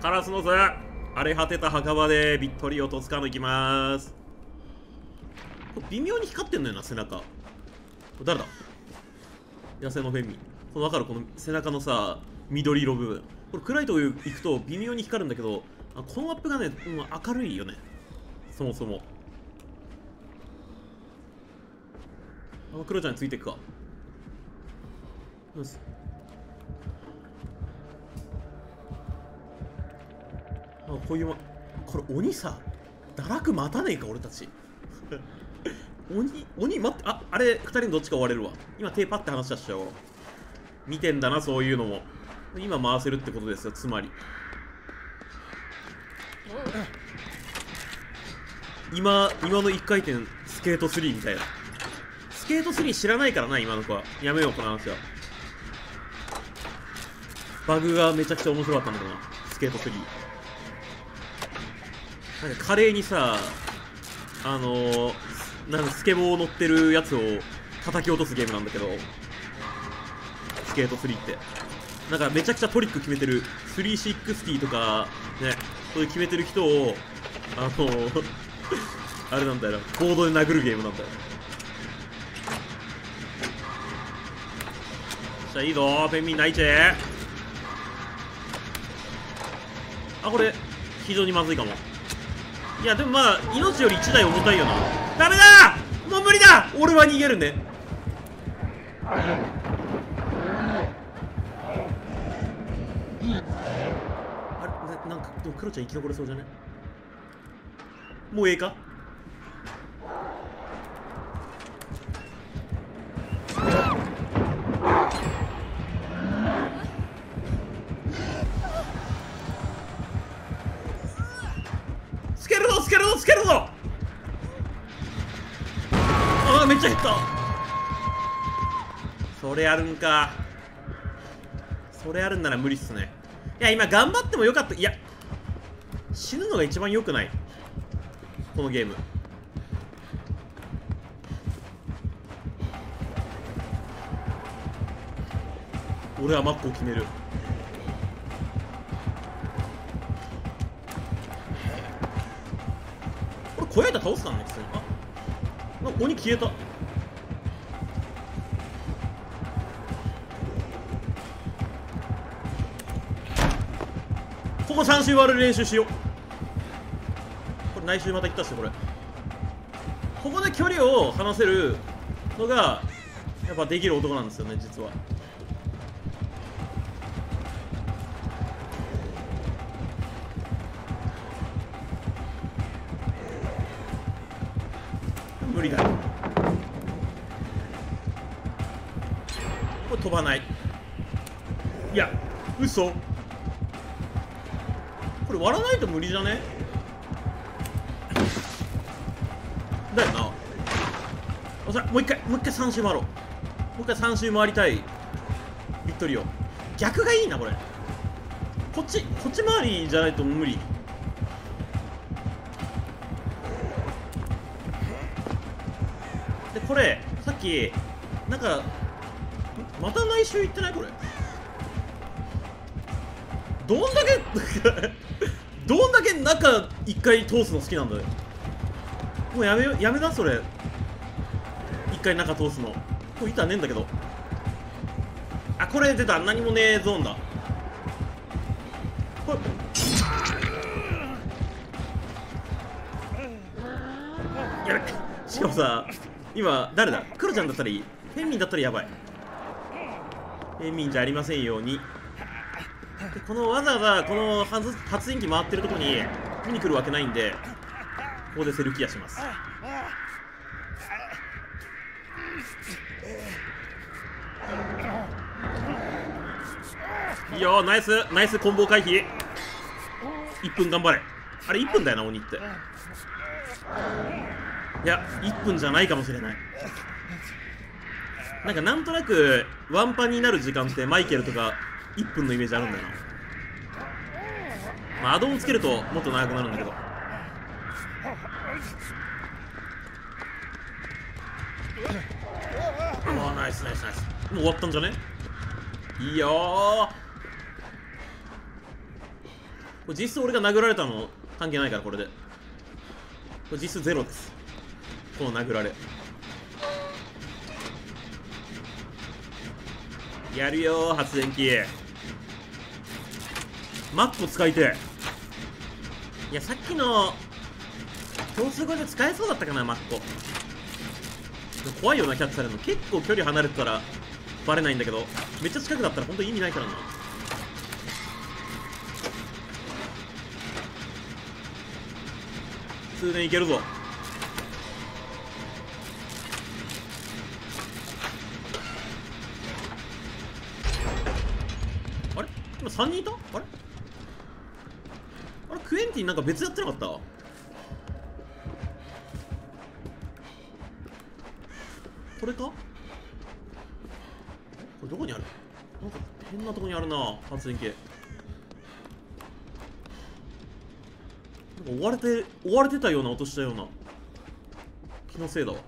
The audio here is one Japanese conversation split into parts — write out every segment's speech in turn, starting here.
カラスの巣荒れ果てた墓場でビットリオとつかぬいきます。微妙に光ってんのよな背中。誰だ？野生のフェンミ。この分かる？この背中のさ緑色部分。これ暗いとこ行くと微妙に光るんだけどこのマップがね、うん、明るいよね。そもそも。あのクロちゃんについていくか。よし。あこういう、これ鬼さ堕落待たねえか俺たち。鬼鬼待ってああれ2人のどっちか追われるわ。今手パッて離したっしょ見てんだなそういうのも。今回せるってことですよつまり。今今の1回転スケート3みたいな。スケート3知らないからな今の子は。やめようこの話は。バグがめちゃくちゃ面白かったんだなスケート3なんか華麗にさあの、なんかスケボー乗ってるやつを叩き落とすゲームなんだけどスケート3って。なんかめちゃくちゃトリック決めてる。360とかねそういう決めてる人をあの、あれなんだよな。ボードで殴るゲームなんだよ。じゃあいいぞ。ペンミンナイチェあこれ非常にまずいかも。いやでもまあ命より1台重たいよな。ダメだ！もう無理だ！俺は逃げるね。あれななんかでもクロちゃん生き残れそうじゃね？もうええか？っちゃ減ったそれあるんか。それあるんなら無理っすね。いや今頑張ってもよかった。いや死ぬのが一番良くない。このゲーム。俺はマックを決める。これ小屋板倒すからね普通に。あなんか鬼消えた。ここ3周割る練習しよう。これ内周また行ったっすよこれ。ここで距離を離せるのがやっぱできる男なんですよね実は。無理だ。これ飛ばない。いや嘘。これ割らないと無理じゃね？だよな。おさもう一回もう一回3周回ろう。もう一回3周回りたい。ビットリオ逆がいいなこれ。こっちこっち回りじゃないと無理。でこれさっきなんかまた内周行ってない？これ。どんだけ中一回通すの好きなんだよ。もうやめよやめなそれ。一回中通すの。これ板ねえんだけど。あこれ出た。何もねえゾーンだ。これ。やべしかもさ今誰だ？クロちゃんだったらいい。フェンミンだったらやばい。フェンミンじゃありませんように。でこのわざわざこの発電機回ってるとこに見に来るわけないんでここでセルキアします。いいよナイスナイスコンボ回避。1分頑張れ。あれ1分だよな鬼って。いや1分じゃないかもしれない。なんかなんとなくワンパンになる時間ってマイケルとか1分のイメージあるんだよな、まあ、アドオンつけるともっと長くなるんだけど。ああナイスナイスナイス。もう終わったんじゃね？いいよこれ実質俺が殴られたの関係ないからこれで。これ実質ゼロです。この殴られ。やるよ発電機。マッコ使いていやさっきの共通語で使えそうだったかなマッコ。怖いよなキャッチされるの結構距離離れてたらバレないんだけど。めっちゃ近くだったら本当意味ないからな。通電いけるぞ。あれ？今3人いた？あれ？クエンティンなんか別やってなかった？これか？これどこにある？なんか変なとこにあるな発電機。なんか追われて追われてたような音したような気のせいだわ。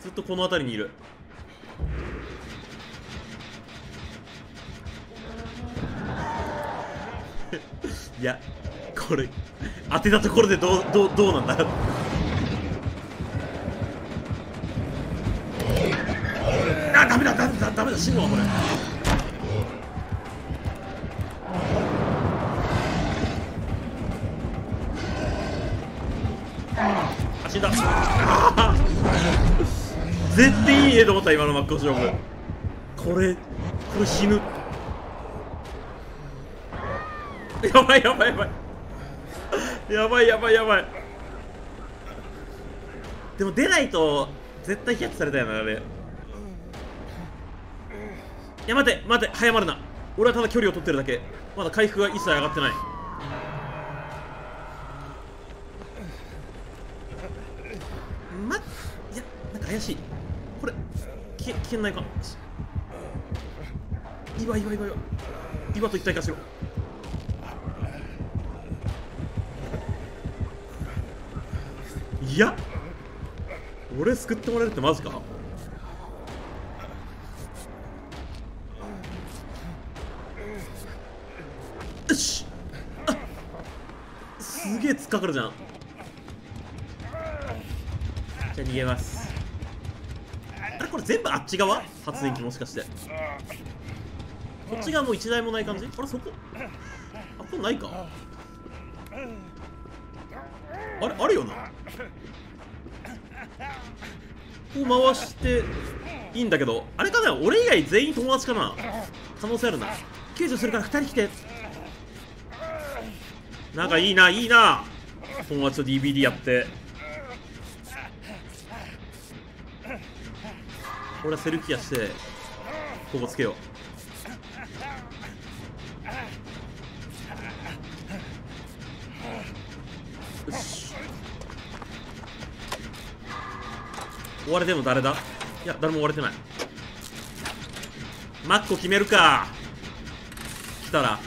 ずっとこの辺りにいる。いやこれ当てたところでどうどうどうなんだ？あダメだダメだダメだ死ぬわこれ。あ死んだ。あ 絶対いい絵と思った今の真っ向勝負。これこれ死ぬ。やばいやばいやばい。やばいやばいやばい。でも出ないと絶対キャッチされたよなあれ。いや待て待て早まるな。俺はただ距離を取ってるだけ。まだ回復が一切上がってない。まいやなんか怪しい。これ危険危険ないか岩岩岩岩岩と一体化しろ。いや俺救ってもらえるってマジか。よし。あすげえ突っかかるじゃん。じゃあ逃げます。あれこれ全部あっち側？発電機もしかして。こっち側もう一台もない感じ？あれそこ？あこれないか。あれあるよなこ回していいんだけどあれかな？俺以外全員友達かな？可能性あるな。救助するから2人来て。なんかいいないいな。友達と DVD やって。俺はセルキアしてここつけよう。追われてんの誰だ？いや誰も追われてない。マッコ決めるか。来たら。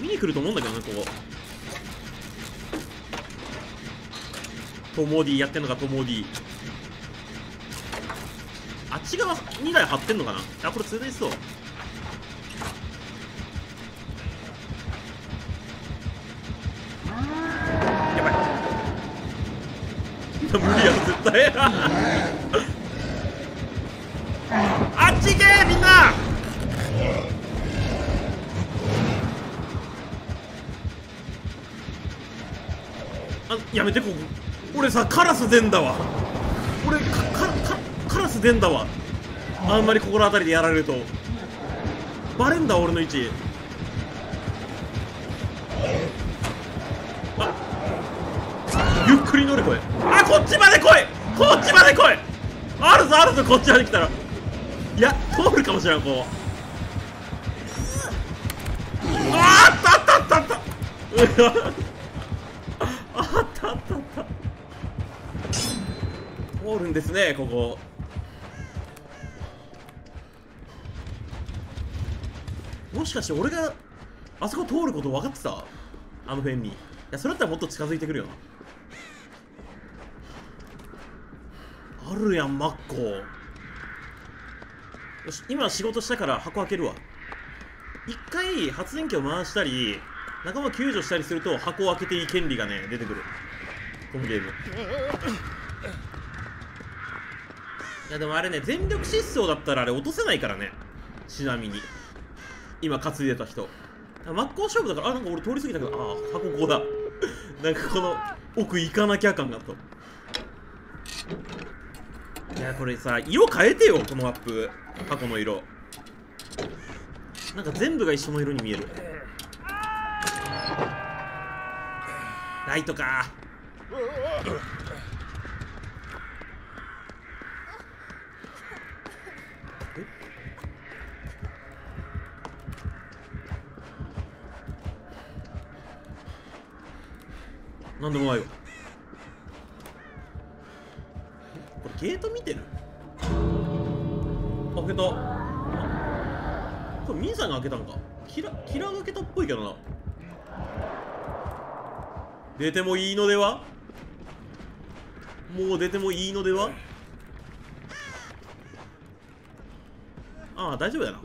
見に来ると思うんだけどねここ。トモディやってんのかトモディ。あっち側2台張ってんのかな？あこれ通電しそう。無理やろ絶対あっち行けみんな。あやめてここ。俺さカラス出んだわ。俺かかかカラス出んだわ。あんまり心当たりでやられると。バレんだ俺の位置。ゆっくり乗り越えあこっちまで来い。こっちまで来い。あるぞあるぞこっちまで来たら。いや通るかもしれんこうあったあったあったあった。あったあったあった。通るんですねここ。もしかして俺があそこ通ること分かってた？あの辺に。いやそれだったらもっと近づいてくるよな。あるやんマッコ。よし今仕事したから箱開けるわ。一回発電機を回したり仲間救助したりすると箱を開けていい権利がね出てくる。このゲーム。いやでもあれね全力疾走だったらあれ落とせないからね。ちなみに。今担いでた人。真っ向勝負だからあなんか俺通り過ぎたけどああ箱ここだ。なんかこの奥行かなきゃ感があったいやこれさ色変えてよこのマップ。箱の色。なんか全部が一緒の色に見える。ライトか。なんでもないわこれゲート見てる？開けたこれミンさんが開けたんか。キラキラが開けたっぽいけどな。出てもいいのでは？もう出てもいいのでは？ああ大丈夫やな。